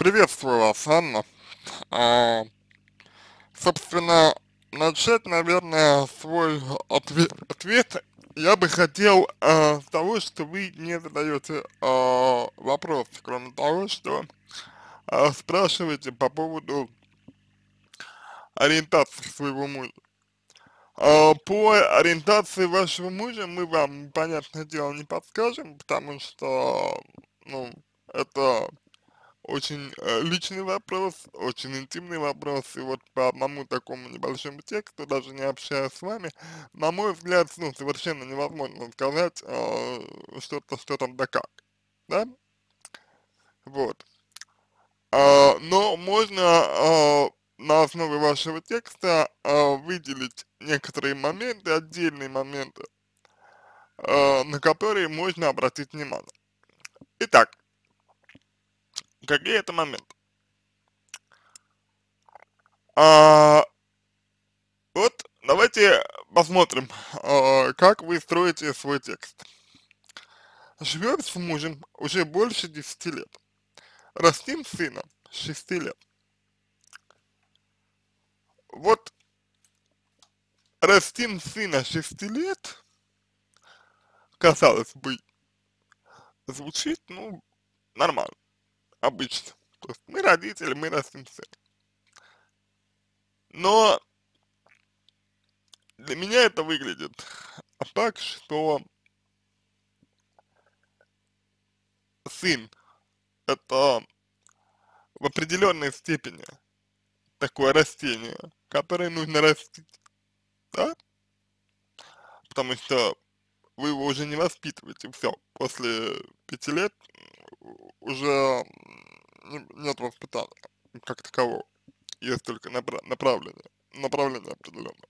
Приветствую вас, Анна. А, собственно, начать, наверное, свой ответ, я бы хотел а, с того, что вы не задаете а, вопрос, кроме того, что а, спрашиваете по поводу ориентации своего мужа. А, по ориентации вашего мужа мы вам, понятное дело, не подскажем, потому что, ну, это очень э, личный вопрос, очень интимный вопрос, и вот по одному такому небольшому тексту, даже не общаясь с вами, на мой взгляд, ну, совершенно невозможно сказать э, что-то, что там да как, да? Вот. А, но можно а, на основе вашего текста а, выделить некоторые моменты, отдельные моменты, а, на которые можно обратить внимание. Итак, какие это моменты? А, вот давайте посмотрим, а, как вы строите свой текст. Живем с мужем уже больше 10 лет. Растим сына 6 лет. Вот растим сына 6 лет, казалось бы, звучит, ну, нормально, обычно. То есть мы родители, мы сына. Но для меня это выглядит так, что сын это в определенной степени такое растение, которое нужно растить, да? Потому что вы его уже не воспитываете, все, после пяти лет уже нет воспитания как такового, есть только направ направление, направление определенное.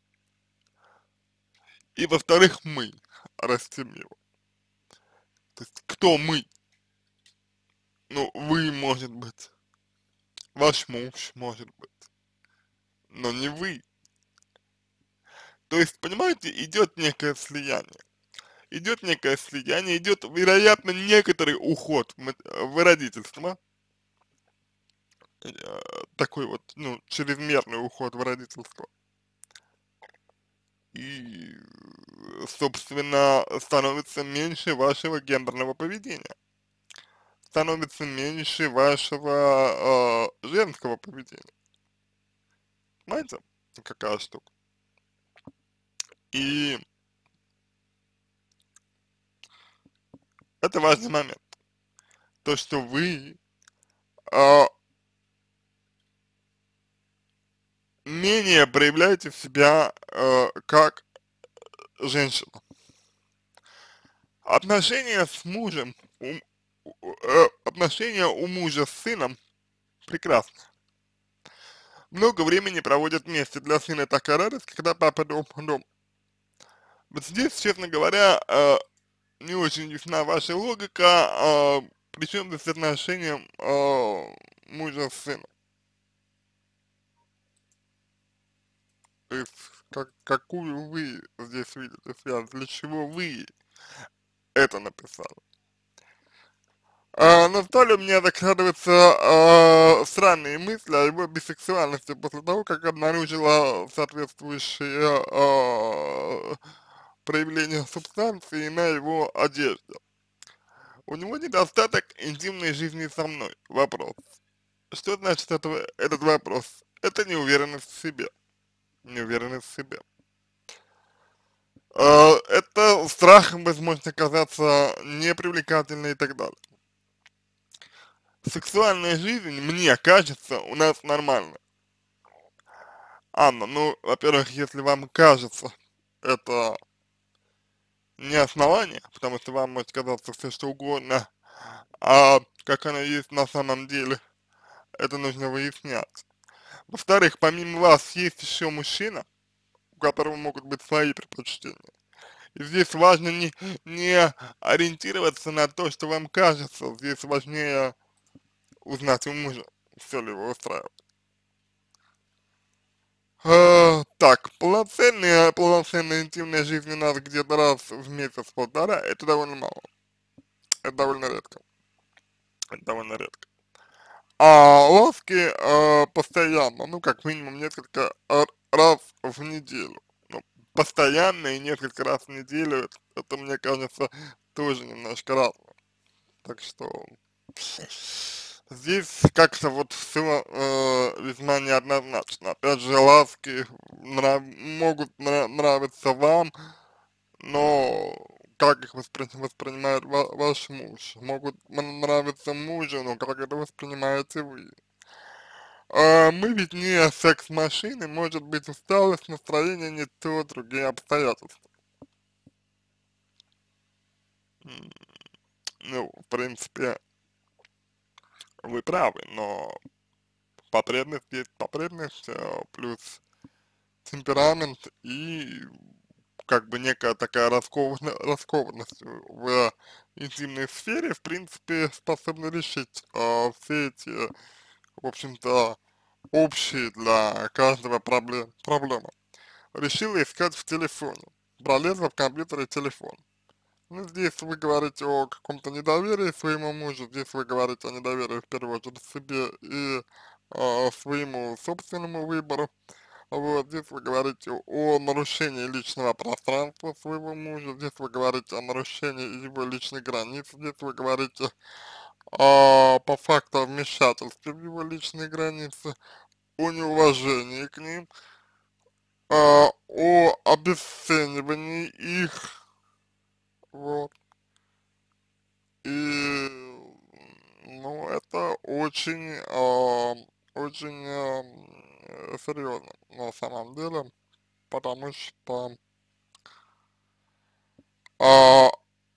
И во-вторых, мы растим его. То есть, кто мы? Ну, вы, может быть, ваш муж, может быть, но не вы. То есть, понимаете, идет некое слияние. Идет некое слияние, идет, вероятно, некоторый уход в родительство. Э, такой вот, ну, чрезмерный уход в родительство. И, собственно, становится меньше вашего гендерного поведения. Становится меньше вашего э, женского поведения. Понимаете, какая штука? И это важный момент. То, что вы а, менее проявляете себя а, как женщина. Отношения с мужем, у, э, отношения у мужа с сыном прекрасны много времени проводят вместе. Для сына такая радость, когда папа дом, дом. Вот здесь, честно говоря, э, не очень ясна ваша логика, э, причем здесь отношением э, мужа с сыном. То есть, как, какую вы здесь видите связь, для чего вы это написали? А, на столе у меня закрадываются а, странные мысли о его бисексуальности после того, как обнаружила соответствующие а, проявления субстанции на его одежде. У него недостаток интимной жизни со мной. Вопрос. Что значит это, этот вопрос? Это неуверенность в себе. Неуверенность в себе. А, это страх, возможно, казаться непривлекательной и так далее сексуальная жизнь, мне кажется, у нас нормальная. Анна, ну, во-первых, если вам кажется, это не основание, потому что вам может казаться все что угодно, а как оно есть на самом деле, это нужно выяснять. Во-вторых, помимо вас есть еще мужчина, у которого могут быть свои предпочтения. И здесь важно не, не ориентироваться на то, что вам кажется, здесь важнее узнать у мужа, все ли его устраивает. А, так, полноценная, полноценная интимная жизнь у нас где-то раз в месяц-полтора, это довольно мало. Это довольно редко. Это довольно редко. а ласки э, постоянно, ну, как минимум несколько раз в неделю. Ну, постоянно и несколько раз в неделю, это, это мне кажется, тоже немножко разное. Так что здесь как-то вот все э, весьма неоднозначно. Опять же, ласки нрав могут нрав нравиться вам, но как их воспри воспринимает ва ваш муж. Могут нравиться мужу, но как это воспринимаете вы. А, мы ведь не секс-машины, может быть усталость, настроение, не то, другие обстоятельства. Ну, в принципе, вы правы, но потребность есть потребность, э, плюс темперамент и как бы некая такая раскованность, раскованность в интимной сфере, в принципе, способна решить э, все эти, в общем-то, общие для каждого проблем, проблемы. Решила искать в телефоне, пролезла в компьютер и телефон. Ну, здесь вы говорите о каком-то недоверии своему мужу, здесь вы говорите о недоверии в первую очередь себе и э, своему собственному выбору. Вот, здесь вы говорите о нарушении личного пространства своего мужа, здесь вы говорите о нарушении его личных границ, здесь вы говорите о, по факту вмешательства в его личные границы, о неуважении к ним, о, о обесценивании их, вот. И, ну, это очень, э, очень э, серьезно на самом деле, потому что э,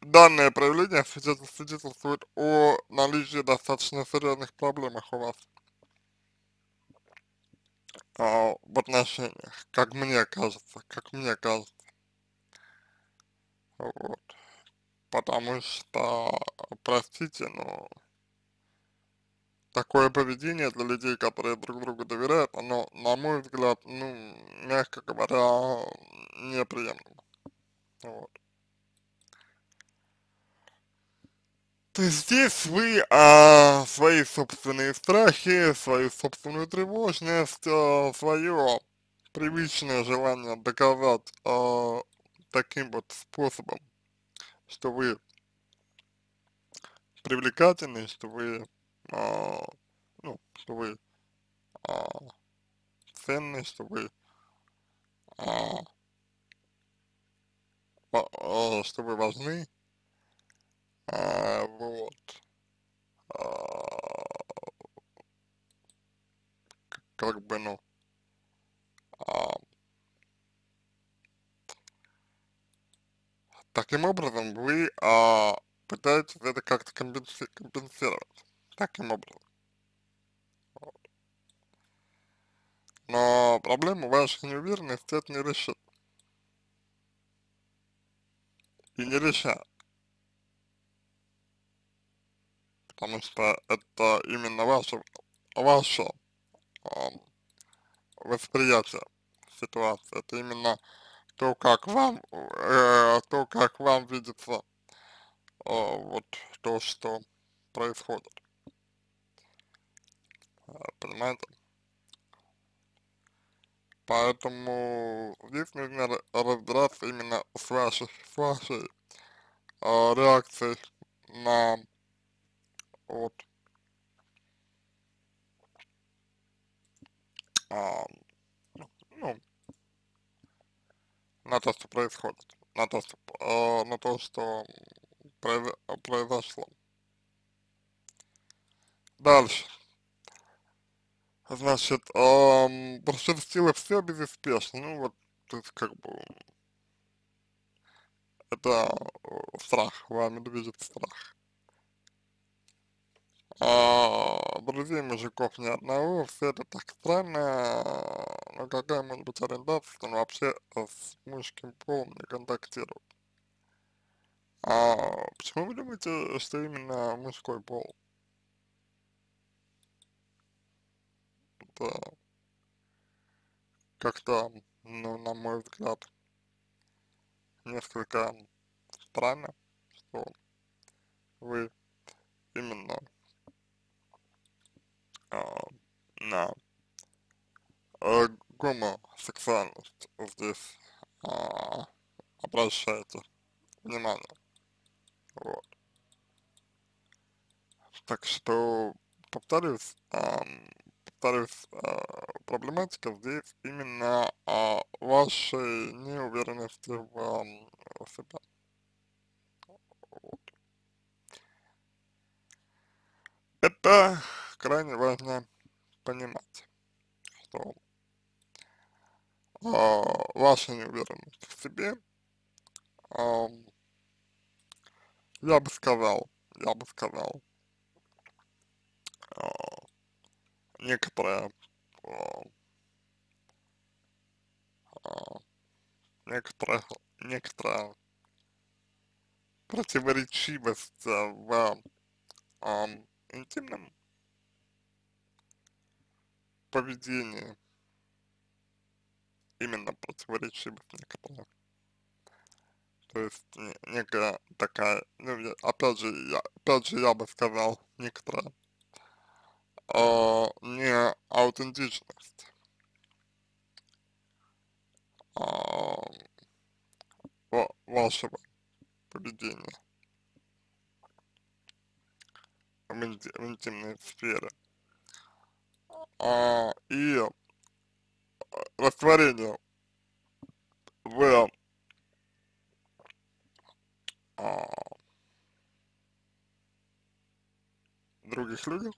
данное проявление свидетельствует о наличии достаточно серьезных проблемах у вас э, в отношениях, как мне кажется, как мне кажется. Вот. Потому что, простите, но такое поведение для людей, которые друг другу доверяют, оно, на мой взгляд, ну, мягко говоря, неприемлемо. Вот. То есть здесь вы а, свои собственные страхи, свою собственную тревожность, а, свое привычное желание доказать а, таким вот способом, что вы привлекательны, что вы а, ну, что вы а, ценны, что вы а, а, что вы важны, а, вот, а, как бы, ну, а, таким образом вы а, пытаетесь это как-то компенси компенсировать таким образом. Но проблему вашей неуверенности это не решит. И не решает. Потому что это именно ваше, ваше э, восприятие ситуации. Это именно то, как вам, э, то, как вам видится э, вот то, что происходит. понимаете? Поэтому здесь нужно разбираться именно с вашей, с вашей э, реакцией на вот а, ну, на то, что происходит, на то, что, э, на то, что произошло. Дальше. Значит, эм, прошерстила все безуспешно. Ну вот, то есть как бы это э, страх, вами движет страх. А, друзей мужиков ни одного, все это так странно, но какая может быть что он вообще с мужским полом не контактирует. А почему вы думаете, что именно мужской пол? Это как-то, ну, на мой взгляд, несколько странно, что вы именно а, на э, гомосексуальность здесь а, обращаете внимание, вот. Так что, повторюсь, а, повторюсь, а, проблематика здесь именно а, вашей неуверенности в, а, в себе. Вот. Это крайне важно понимать, что э, ваша неуверенность в себе, я бы сказал, я бы сказал, некоторая, э, э, некоторая, некоторая противоречивость в э, интимном поведении именно противоречивость некоторая. То есть не, некая такая, ну, я, опять же, я, опять же, я бы сказал, некоторая э, не аутентичность э, вашего поведения в, инти, в интимной сфере. А, и растворение в а, других людях.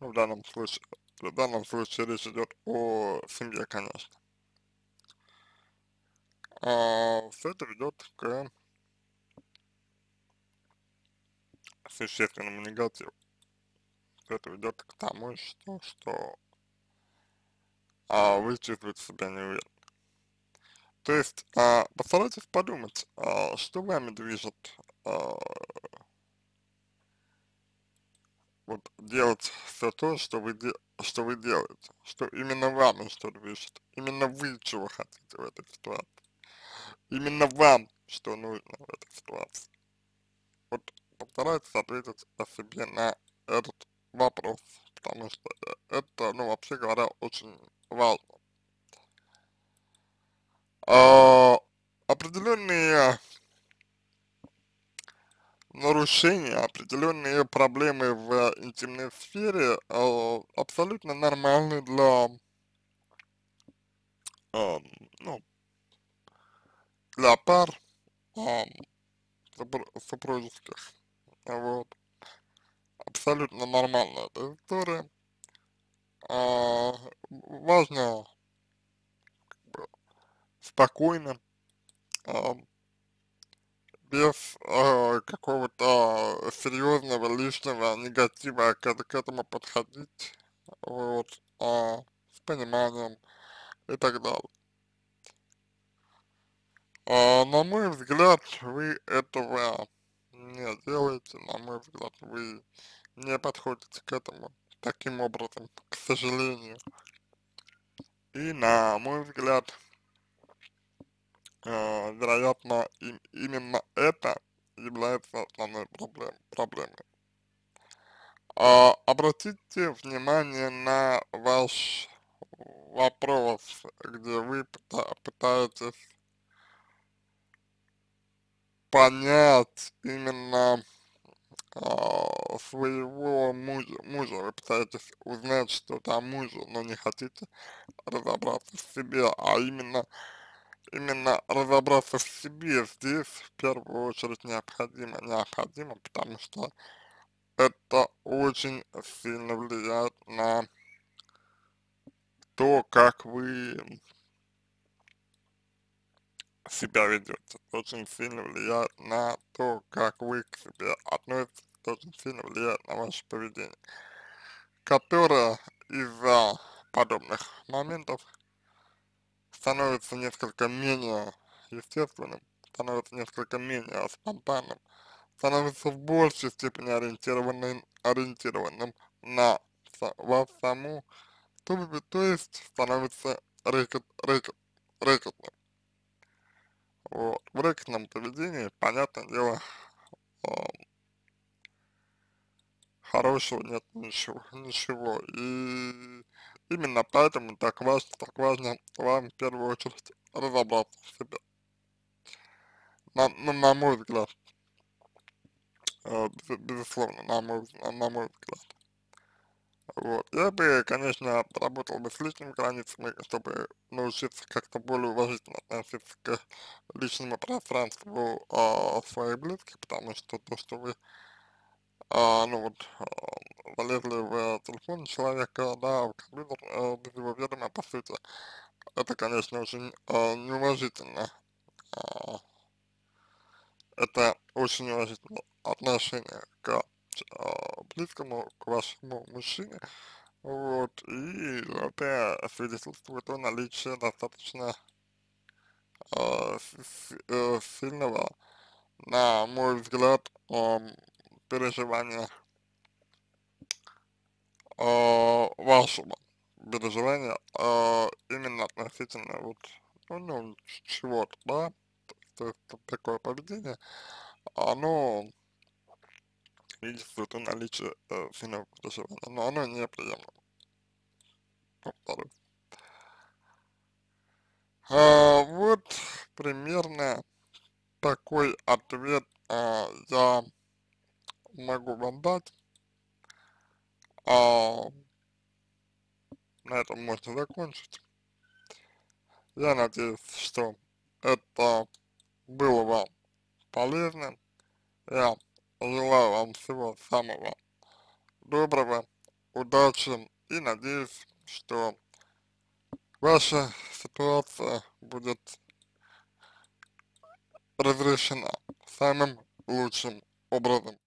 Ну, в данном случае, в данном случае речь идет о семье, конечно. А, все это ведет к существенному негативу. Все это ведет к тому, что, что а, вы чувствуете себя неуверенно. То есть а, постарайтесь подумать, а, что вами движет а, вот делать все то, что вы, де что вы делаете, что именно вами что движет, именно вы чего хотите в этой ситуации, именно вам что нужно в этой ситуации. Вот постарайтесь ответить о себе на этот вопрос, потому что э, это, ну, вообще говоря, очень важно. А, определенные нарушения, определенные проблемы в интимной сфере а, абсолютно нормальны для, а, ну, для пар а, супружеских, вот абсолютно нормальная эта история. А, важно спокойно, а, без а, какого-то серьезного лишнего негатива к, к этому подходить, вот, а, с пониманием и так далее. А, на мой взгляд, вы этого не делаете, на мой взгляд, вы не подходите к этому таким образом, к сожалению. И на мой взгляд, э, вероятно, им, именно это является основной проблем, проблемой. А, обратите внимание на ваш вопрос, где вы пытаетесь понять именно э, своего мужа, мужа, вы пытаетесь узнать что-то о муже, но не хотите разобраться в себе, а именно, именно разобраться в себе здесь в первую очередь необходимо, необходимо, потому что это очень сильно влияет на то, как вы себя ведете, очень сильно влияет на то, как вы к себе относитесь, очень сильно влияет на ваше поведение, которое из-за подобных моментов становится несколько менее естественным, становится несколько менее спонтанным, становится в большей степени ориентированным, ориентированным на вас саму, то, то есть становится рэкет, рэкет, рэкетным. Вот. В рэкетном поведении, понятное дело, э, хорошего нет ничего, ничего, и именно поэтому так важно, так важно вам в первую очередь разобраться в себе, на, на, на мой взгляд, э, безусловно, на мой, на мой взгляд. Вот. Я бы, конечно, работал бы с личными границами, чтобы научиться как-то более уважительно относиться к личному пространству а, своих близких, потому что то, что вы, а, ну вот, залезли в телефон человека, да, в компьютер без его ведома, по сути, это, конечно, очень а, неуважительно. А, это очень неуважительное отношение к а, близкому к вашему мужчине, вот, и это свидетельствует о наличии достаточно э, с, э, сильного, на мой взгляд, э, переживания э, вашего переживания э, именно относительно вот, ну, ну чего-то, да, то есть такое поведение, оно свидетельствует о наличии э, сильного переживания, но оно неприемлемо. Во-вторых. А, вот примерно такой ответ а, я могу вам дать. А, на этом можно закончить. Я надеюсь, что это было вам полезно. Я Желаю вам всего самого доброго, удачи и надеюсь, что ваша ситуация будет разрешена самым лучшим образом.